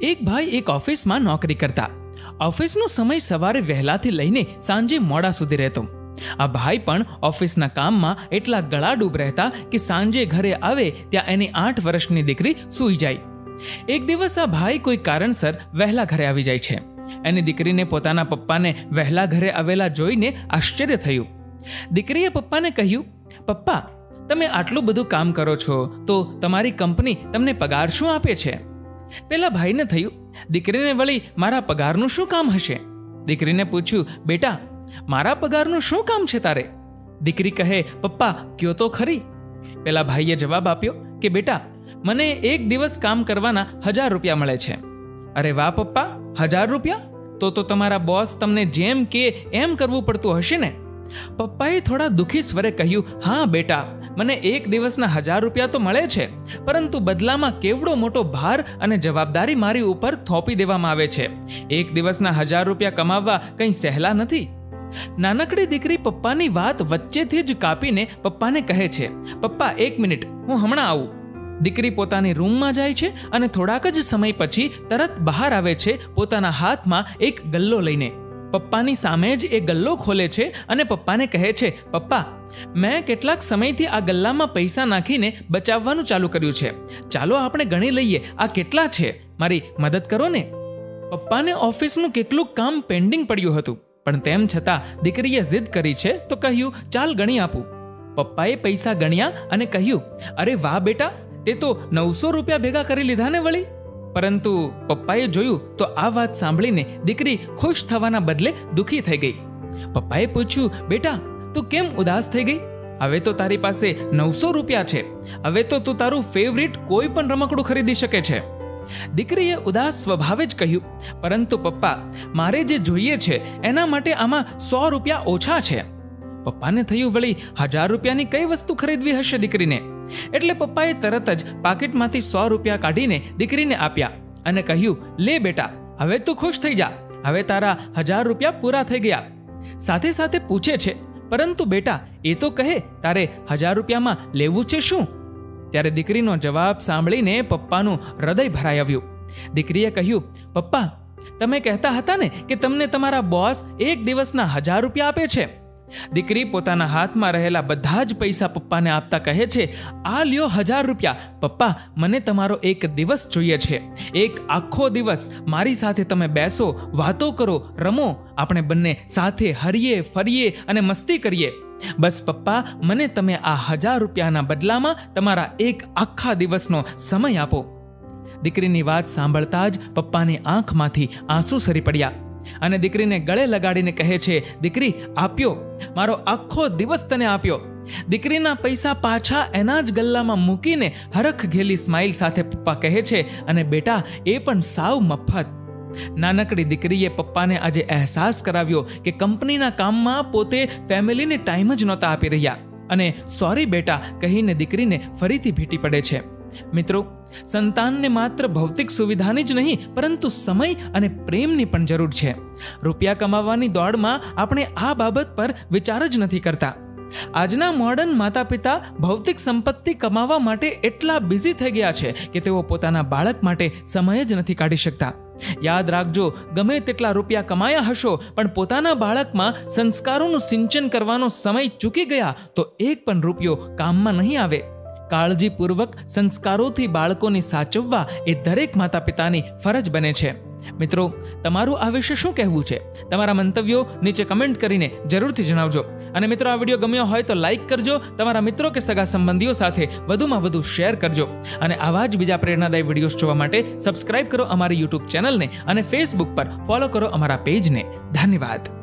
એક ભાઈ એક ઓફિસમાં નોકરી કરતા. ઓફિસનો સમય સવારે વહેલાથી લઈને સાંજે મોડા સુધી રહેતો. આ ભાઈ પણ ઓફિસના કામમાં એટલા ગળાડૂબ રહેતા કે સાંજે ઘરે આવે ત્યાં એની આઠ વર્ષની દીકરી સૂઈ જાય. એક દિવસ આ ભાઈ કોઈ કારણસર વહેલા ઘરે આવી જાય છે. એની દીકરીને પોતાના પપ્પાને વહેલા ઘરે આવેલા જોઈને આશ્ચર્ય થયું. દીકરીએ પપ્પાને કહ્યું, પપ્પા, તમે આટલું બધું કામ કરો છો તો તમારી કંપની તમને પગાર શું આપે છે? પેલા ભાઈને થયું, દીકરીને વળી મારા પગારનું શું કામ હશે? દીકરીને પૂછ્યું, બેટા, મારા પગારનું શું કામ છે તારે? દીકરી કહે, પપ્પા, કયો તો ખરી. પેલા ભાઈએ જવાબ આપ્યો કે, બેટા, મને એક દિવસ કામ કરવાના હજાર રૂપિયા મળે છે. અરે વાહ પપ્પા, હજાર રૂપિયા? તો તો તમારા બોસ તમને જેમ કે એમ કરવું પડતું હશે ને? પપ્પાએ થોડા દુઃખી સ્વરે કહ્યું, હા બેટા મને એક દિવસના હજાર રૂપિયા તો મળે છે, પરંતુ બદલામાં કેવડો મોટો ભાર અને જવાબદારી મારી ઉપર થોપી દેવામાં આવે છે. એક દિવસના હજાર રૂપિયા કમાવવા કંઈ સહેલા નથી. નાનકડી દીકરી પપ્પાની વાત વચ્ચેથી જ કાપીને પપ્પાને કહે છે, પપ્પા, એક મિનિટ, હું હમણાં આવું. દીકરી પોતાની રૂમમાં જાય છે અને થોડાક જ સમય પછી તરત બહાર આવે છે પોતાના હાથમાં એક ગલ્લો લઈને. પપ્પાની સામે જ એ ગલ્લો ખોલે છે અને પપ્પાને કહે છે, પપ્પા, મેં કેટલાક સમયથી આ ગલ્લામાં પૈસા નાખીને બચાવવાનું ચાલુ કર્યું છે. ચાલો આપણે ગણી લઈએ, આ કેટલા છે? મારી મદદ કરો ને. પપ્પાને ઓફિસનું કેટલું કામ પેન્ડિંગ પડ્યું હતું, પણ તેમ છતાં દીકરીએ જિદ કરી છે તો કહ્યું, ચાલ ગણી આપું. પપ્પાએ પૈસા ગણ્યા અને કહ્યું, અરે વાહ બેટા, તે તો નવસો રૂપિયા ભેગા કરી લીધા ને વળી. પરંતુ પપ્પાએ જોયું તો આ વાત સાંભળીને દીકરી ખુશ થવાના બદલે દુઃખી થઈ ગઈ. પપ્પાએ પૂછ્યું, બેટા, તું કેમ ઉદાસ થઈ ગઈ? હવે તો તારી પાસે નવસો રૂપિયા છે. હવે તો તું તારું ફેવરિટ કોઈ પણ રમકડું ખરીદી શકે છે. દીકરીએ ઉદાસ સ્વભાવે જ કહ્યું, પરંતુ પપ્પા, મારે જે જોઈએ છે, એના માટે આમાં સો રૂપિયા ઓછા છે. પપ્પાને થયું વળી હજાર રૂપિયાની કઈ વસ્તુ ખરીદવી હશે દીકરીને? એટલે પપ્પાએ તરત જ પાકીટમાંથી સો રૂપિયા કાઢીને દીકરીને આપ્યા અને કહ્યું, લે બેટા, હવે તું ખુશ થઈ જા. હવે તારા હજાર રૂપિયા પૂરા થઈ ગયા. સાથે સાથે પૂછે છે, પરંતુ બેટા, એ તો કહે, તારે હજાર રૂપિયામાં લેવું છે શું? ત્યારે દીકરીનો જવાબ સાંભળીને પપ્પાનું હૃદય ભરાઈ આવ્યું. દીકરીએ કહ્યું, પપ્પા, તમે કહેતા હતા ને કે તમને તમારા બોસ એક દિવસના હજાર રૂપિયા આપે છે. દીકરી પોતાના હાથમાં રહેલા બધા જ પૈસા પપ્પાને આપતા કહે છે, આ લ્યો હજાર રૂપિયા. પપ્પા, મને તમારો એક દિવસ જોઈએ છે. એક આખો દિવસ મારી સાથે તમે બેસો, વાતો કરો, રમો. આપણે બંને સાથે હરીએ, ફરીએ અને મસ્તી કરીએ. બસ પપ્પા, મને તમે આ હજાર રૂપિયાના બદલામાં તમારા એક આખા દિવસનો સમય આપો. દીકરીની વાત સાંભળતા જ પપ્પાની આંખમાંથી આંસુ સરી પડ્યા. અને દીકરીને ગળે લગાડીને કહે છે, દીકરી, આપ્યો. મારો આખો દિવસ તને આપ્યો. દીકરીના પૈસા પાછા એના જ ગલ્લામાં મૂકીને હરખ ઘેલી સ્માઇલ સાથે પપ્પા કહે છે, અને બેટા, એ પણ સાવ મફત. નાનકડી દીકરીએ પપ્પાને આજે અહેસાસ કરાવ્યો કે કંપનીના કામમાં પોતે ફેમિલીને ટાઈમ જ નહોતા આપી રહ્યા. અને સોરી બેટા, કહીને દીકરીને ફરીથી ભેટી પડે છે. મિત્રો, સંતાનને માત્ર ભૌતિક સુવિધાની જ નહીં, પરંતુ સમય અને પ્રેમની પણ જરૂર છે. રૂપિયા કમાવાની દોડમાં આપણે આ બાબત પર વિચાર જ નથી કરતા. આજના મોડર્ન માતા પિતા ભૌતિક સંપત્તિ કમાવા માટે એટલા બિઝી થઈ ગયા છે કે તેઓ પોતાના બાળક માટે સમય જ નથી કાઢી શકતા. યાદ રાખજો, ગમે તેટલા રૂપિયા કમાયા હશો, પણ પોતાના બાળકમાં સંસ્કારોનું સિંચન કરવાનો સમય ચૂકી ગયા, તો એક પણ રૂપિયો કામમાં નહીં આવે. કાળજીપૂર્વક સંસ્કારોથી બાળકોને સાચવવા એ દરેક માતા પિતાની ફરજ બને છે. મિત્રો, તમારું આ વિશે શું કહેવું છે? તમારા મંતવ્યો નીચે કમેન્ટ કરીને જરૂરથી જણાવજો. અને મિત્રો, આ વીડિયો ગમ્યો હોય તો લાઈક કરજો, તમારા મિત્રો કે સગા સંબંધીઓ સાથે વધુમાં વધુ શેર કરજો. અને આવા જ બીજા પ્રેરણાદાયી વિડીયોઝ જોવા માટે સબસ્ક્રાઇબ કરો અમારી યુટ્યુબ ચેનલને અને ફેસબુક પર ફોલો કરો અમારા પેજને. ધન્યવાદ.